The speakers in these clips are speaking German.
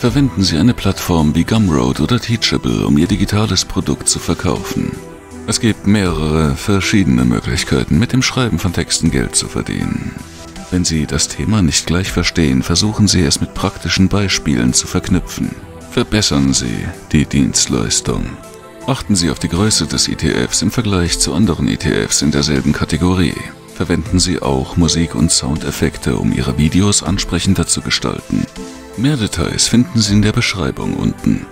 Verwenden Sie eine Plattform wie Gumroad oder Teachable, um Ihr digitales Produkt zu verkaufen. Es gibt mehrere verschiedene Möglichkeiten, mit dem Schreiben von Texten Geld zu verdienen. Wenn Sie das Thema nicht gleich verstehen, versuchen Sie es mit praktischen Beispielen zu verknüpfen. Verbessern Sie die Dienstleistung. Achten Sie auf die Größe des ETFs im Vergleich zu anderen ETFs in derselben Kategorie. Verwenden Sie auch Musik- und Soundeffekte, um Ihre Videos ansprechender zu gestalten. Mehr Details finden Sie in der Beschreibung unten.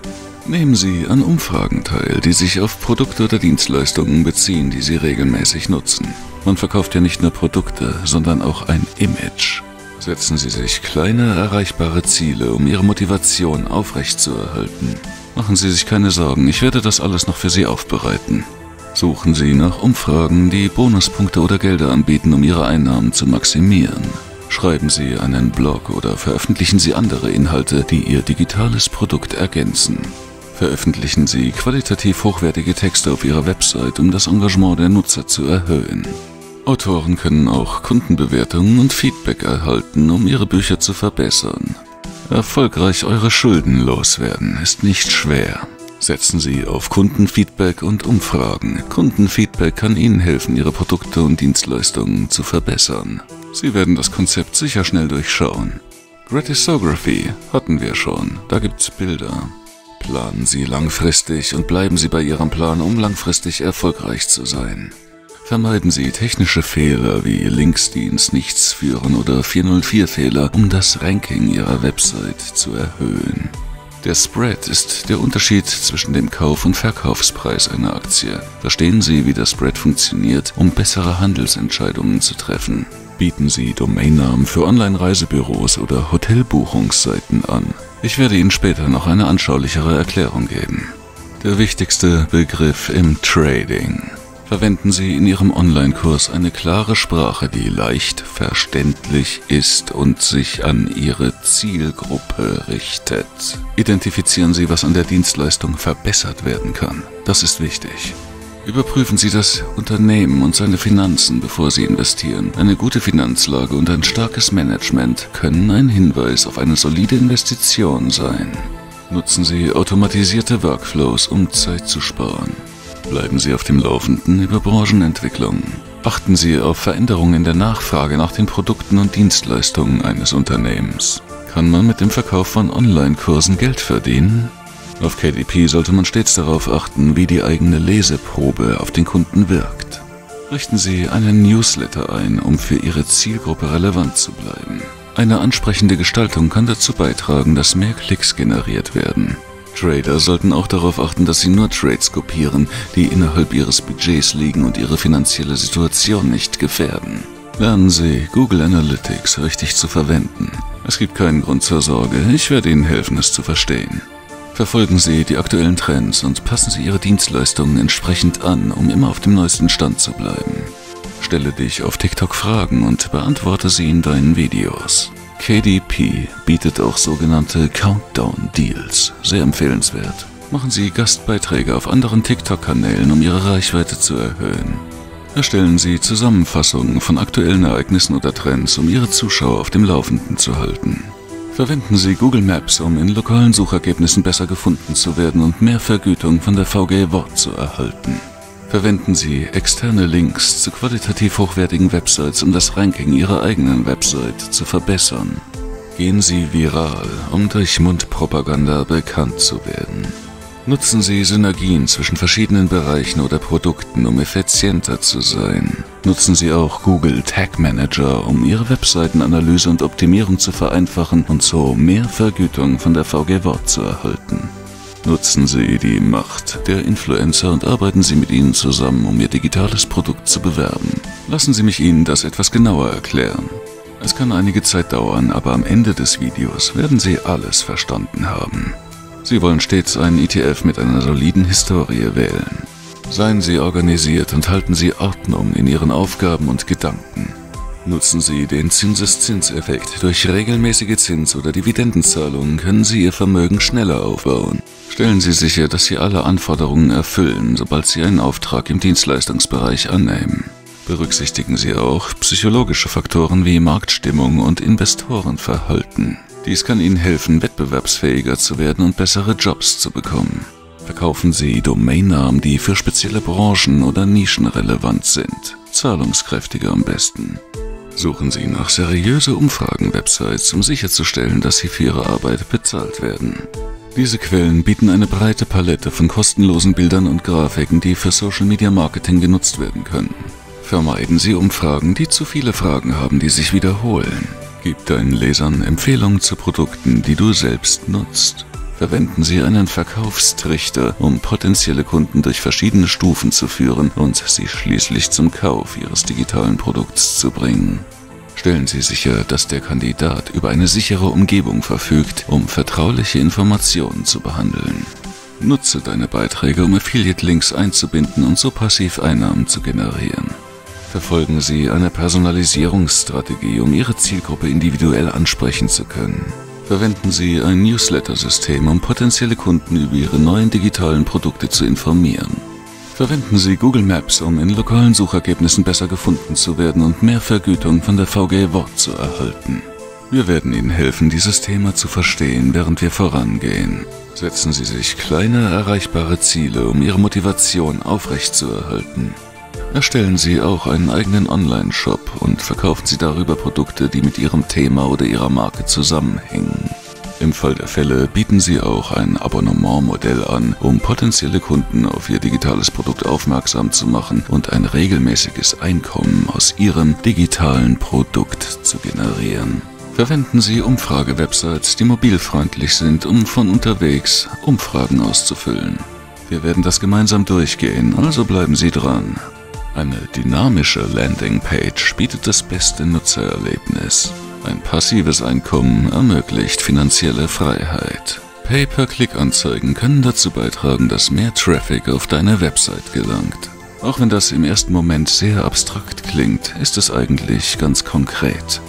Nehmen Sie an Umfragen teil, die sich auf Produkte oder Dienstleistungen beziehen, die Sie regelmäßig nutzen. Man verkauft ja nicht nur Produkte, sondern auch ein Image. Setzen Sie sich kleine, erreichbare Ziele, um Ihre Motivation aufrechtzuerhalten. Machen Sie sich keine Sorgen, ich werde das alles noch für Sie aufbereiten. Suchen Sie nach Umfragen, die Bonuspunkte oder Gelder anbieten, um Ihre Einnahmen zu maximieren. Schreiben Sie einen Blog oder veröffentlichen Sie andere Inhalte, die Ihr digitales Produkt ergänzen. Veröffentlichen Sie qualitativ hochwertige Texte auf Ihrer Website, um das Engagement der Nutzer zu erhöhen. Autoren können auch Kundenbewertungen und Feedback erhalten, um ihre Bücher zu verbessern. Erfolgreich eure Schulden loswerden ist nicht schwer. Setzen Sie auf Kundenfeedback und Umfragen. Kundenfeedback kann Ihnen helfen, Ihre Produkte und Dienstleistungen zu verbessern. Sie werden das Konzept sicher schnell durchschauen. Gratisography hatten wir schon, da gibt's Bilder. Planen Sie langfristig und bleiben Sie bei Ihrem Plan, um langfristig erfolgreich zu sein. Vermeiden Sie technische Fehler wie Links, die ins Nichts führen oder 404-Fehler, um das Ranking Ihrer Website zu erhöhen. Der Spread ist der Unterschied zwischen dem Kauf- und Verkaufspreis einer Aktie. Verstehen Sie, wie der Spread funktioniert, um bessere Handelsentscheidungen zu treffen. Bieten Sie Domainnamen für Online-Reisebüros oder Hotelbuchungsseiten an. Ich werde Ihnen später noch eine anschaulichere Erklärung geben. Der wichtigste Begriff im Trading verwenden Sie in Ihrem Online-Kurs eine klare Sprache, die leicht verständlich ist und sich an Ihre Zielgruppe richtet. Identifizieren Sie, was an der Dienstleistung verbessert werden kann. Das ist wichtig. Überprüfen Sie das Unternehmen und seine Finanzen, bevor Sie investieren. Eine gute Finanzlage und ein starkes Management können ein Hinweis auf eine solide Investition sein. Nutzen Sie automatisierte Workflows, um Zeit zu sparen. Bleiben Sie auf dem Laufenden über Branchenentwicklungen. Achten Sie auf Veränderungen in der Nachfrage nach den Produkten und Dienstleistungen eines Unternehmens. Kann man mit dem Verkauf von Online-Kursen Geld verdienen? Auf KDP sollte man stets darauf achten, wie die eigene Leseprobe auf den Kunden wirkt. Richten Sie einen Newsletter ein, um für Ihre Zielgruppe relevant zu bleiben. Eine ansprechende Gestaltung kann dazu beitragen, dass mehr Klicks generiert werden. Trader sollten auch darauf achten, dass sie nur Trades kopieren, die innerhalb ihres Budgets liegen und ihre finanzielle Situation nicht gefährden. Lernen Sie, Google Analytics richtig zu verwenden. Es gibt keinen Grund zur Sorge, ich werde Ihnen helfen, es zu verstehen. Verfolgen Sie die aktuellen Trends und passen Sie Ihre Dienstleistungen entsprechend an, um immer auf dem neuesten Stand zu bleiben. Stelle dich auf TikTok Fragen und beantworte sie in deinen Videos. KDP bietet auch sogenannte Countdown Deals, sehr empfehlenswert. Machen Sie Gastbeiträge auf anderen TikTok-Kanälen, um Ihre Reichweite zu erhöhen. Erstellen Sie Zusammenfassungen von aktuellen Ereignissen oder Trends, um Ihre Zuschauer auf dem Laufenden zu halten. Verwenden Sie Google Maps, um in lokalen Suchergebnissen besser gefunden zu werden und mehr Vergütung von der VG Wort zu erhalten. Verwenden Sie externe Links zu qualitativ hochwertigen Websites, um das Ranking Ihrer eigenen Website zu verbessern. Gehen Sie viral, um durch Mundpropaganda bekannt zu werden. Nutzen Sie Synergien zwischen verschiedenen Bereichen oder Produkten, um effizienter zu sein. Nutzen Sie auch Google Tag Manager, um Ihre Webseitenanalyse und Optimierung zu vereinfachen und so mehr Vergütung von der VG Wort zu erhalten. Nutzen Sie die Macht der Influencer und arbeiten Sie mit ihnen zusammen, um Ihr digitales Produkt zu bewerben. Lassen Sie mich Ihnen das etwas genauer erklären. Es kann einige Zeit dauern, aber am Ende des Videos werden Sie alles verstanden haben. Sie wollen stets einen ETF mit einer soliden Historie wählen. Seien Sie organisiert und halten Sie Ordnung in Ihren Aufgaben und Gedanken. Nutzen Sie den Zinseszinseffekt. Durch regelmäßige Zins- oder Dividendenzahlungen können Sie Ihr Vermögen schneller aufbauen. Stellen Sie sicher, dass Sie alle Anforderungen erfüllen, sobald Sie einen Auftrag im Dienstleistungsbereich annehmen. Berücksichtigen Sie auch psychologische Faktoren wie Marktstimmung und Investorenverhalten. Dies kann Ihnen helfen, wettbewerbsfähiger zu werden und bessere Jobs zu bekommen. Verkaufen Sie Domainnamen, die für spezielle Branchen oder Nischen relevant sind. Zahlungskräftiger am besten. Suchen Sie nach seriöse Umfragen-Websites, um sicherzustellen, dass Sie für Ihre Arbeit bezahlt werden. Diese Quellen bieten eine breite Palette von kostenlosen Bildern und Grafiken, die für Social Media Marketing genutzt werden können. Vermeiden Sie Umfragen, die zu viele Fragen haben, die sich wiederholen. Gib deinen Lesern Empfehlungen zu Produkten, die du selbst nutzt. Verwenden Sie einen Verkaufstrichter, um potenzielle Kunden durch verschiedene Stufen zu führen und sie schließlich zum Kauf Ihres digitalen Produkts zu bringen. Stellen Sie sicher, dass der Kandidat über eine sichere Umgebung verfügt, um vertrauliche Informationen zu behandeln. Nutze deine Beiträge, um Affiliate-Links einzubinden und so passiv Einnahmen zu generieren. Verfolgen Sie eine Personalisierungsstrategie, um Ihre Zielgruppe individuell ansprechen zu können. Verwenden Sie ein Newsletter-System, um potenzielle Kunden über Ihre neuen digitalen Produkte zu informieren. Verwenden Sie Google Maps, um in lokalen Suchergebnissen besser gefunden zu werden und mehr Vergütung von der VG Wort zu erhalten. Wir werden Ihnen helfen, dieses Thema zu verstehen, während wir vorangehen. Setzen Sie sich kleine, erreichbare Ziele, um Ihre Motivation aufrechtzuerhalten. Erstellen Sie auch einen eigenen Online-Shop und verkaufen Sie darüber Produkte, die mit Ihrem Thema oder Ihrer Marke zusammenhängen. Im Fall der Fälle bieten Sie auch ein Abonnementmodell an, um potenzielle Kunden auf Ihr digitales Produkt aufmerksam zu machen und ein regelmäßiges Einkommen aus Ihrem digitalen Produkt zu generieren. Verwenden Sie Umfrage-Websites, die mobilfreundlich sind, um von unterwegs Umfragen auszufüllen. Wir werden das gemeinsam durchgehen, also bleiben Sie dran. Eine dynamische Landingpage bietet das beste Nutzererlebnis. Ein passives Einkommen ermöglicht finanzielle Freiheit. Pay-per-Click-Anzeigen können dazu beitragen, dass mehr Traffic auf deine Website gelangt. Auch wenn das im ersten Moment sehr abstrakt klingt, ist es eigentlich ganz konkret.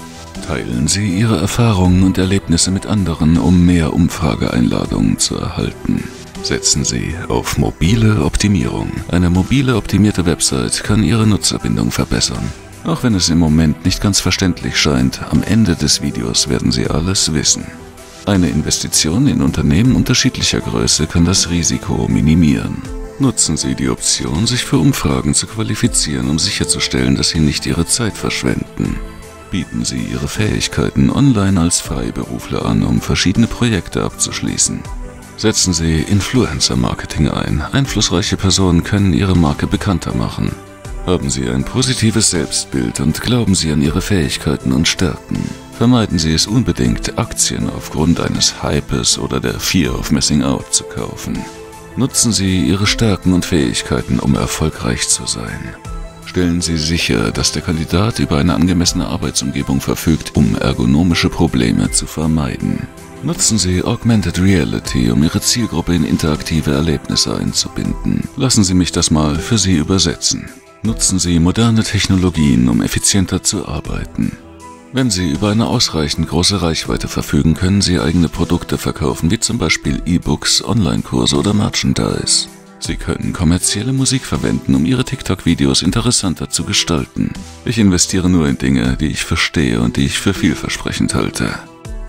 Teilen Sie Ihre Erfahrungen und Erlebnisse mit anderen, um mehr Umfrageeinladungen zu erhalten. Setzen Sie auf mobile Optimierung. Eine mobile optimierte Website kann Ihre Nutzerbindung verbessern. Auch wenn es im Moment nicht ganz verständlich scheint, am Ende des Videos werden Sie alles wissen. Eine Investition in Unternehmen unterschiedlicher Größe kann das Risiko minimieren. Nutzen Sie die Option, sich für Umfragen zu qualifizieren, um sicherzustellen, dass Sie nicht Ihre Zeit verschwenden. Bieten Sie Ihre Fähigkeiten online als Freiberufler an, um verschiedene Projekte abzuschließen. Setzen Sie Influencer-Marketing ein. Einflussreiche Personen können Ihre Marke bekannter machen. Haben Sie ein positives Selbstbild und glauben Sie an Ihre Fähigkeiten und Stärken. Vermeiden Sie es unbedingt, Aktien aufgrund eines Hypes oder der Fear of Missing Out zu kaufen. Nutzen Sie Ihre Stärken und Fähigkeiten, um erfolgreich zu sein. Stellen Sie sicher, dass der Kandidat über eine angemessene Arbeitsumgebung verfügt, um ergonomische Probleme zu vermeiden. Nutzen Sie Augmented Reality, um Ihre Zielgruppe in interaktive Erlebnisse einzubinden. Lassen Sie mich das mal für Sie übersetzen. Nutzen Sie moderne Technologien, um effizienter zu arbeiten. Wenn Sie über eine ausreichend große Reichweite verfügen, können Sie eigene Produkte verkaufen, wie zum Beispiel E-Books, Online-Kurse oder Merchandise. Sie können kommerzielle Musik verwenden, um Ihre TikTok-Videos interessanter zu gestalten. Ich investiere nur in Dinge, die ich verstehe und die ich für vielversprechend halte.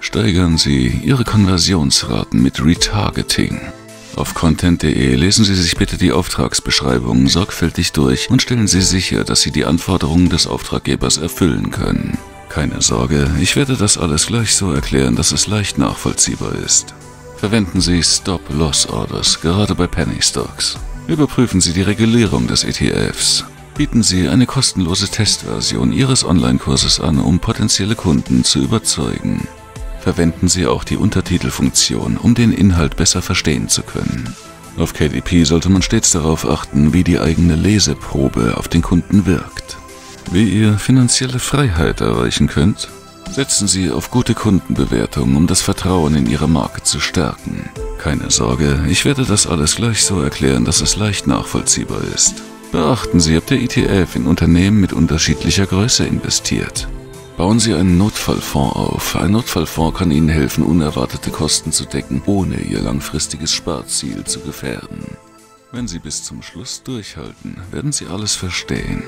Steigern Sie Ihre Konversionsraten mit Retargeting. Auf content.de lesen Sie sich bitte die Auftragsbeschreibungen sorgfältig durch und stellen Sie sicher, dass Sie die Anforderungen des Auftraggebers erfüllen können. Keine Sorge, ich werde das alles gleich so erklären, dass es leicht nachvollziehbar ist. Verwenden Sie Stop-Loss-Orders, gerade bei Penny Stocks. Überprüfen Sie die Regulierung des ETFs. Bieten Sie eine kostenlose Testversion Ihres Online-Kurses an, um potenzielle Kunden zu überzeugen verwenden Sie auch die Untertitelfunktion, um den Inhalt besser verstehen zu können. Auf KDP sollte man stets darauf achten, wie die eigene Leseprobe auf den Kunden wirkt. Wie ihr finanzielle Freiheit erreichen könnt, setzen Sie auf gute Kundenbewertungen, um das Vertrauen in Ihre Marke zu stärken. Keine Sorge, ich werde das alles gleich so erklären, dass es leicht nachvollziehbar ist. Beachten Sie, ob der ETF in Unternehmen mit unterschiedlicher Größe investiert. Bauen Sie einen Notfallfonds auf. Ein Notfallfonds kann Ihnen helfen, unerwartete Kosten zu decken, ohne Ihr langfristiges Sparziel zu gefährden. Wenn Sie bis zum Schluss durchhalten, werden Sie alles verstehen.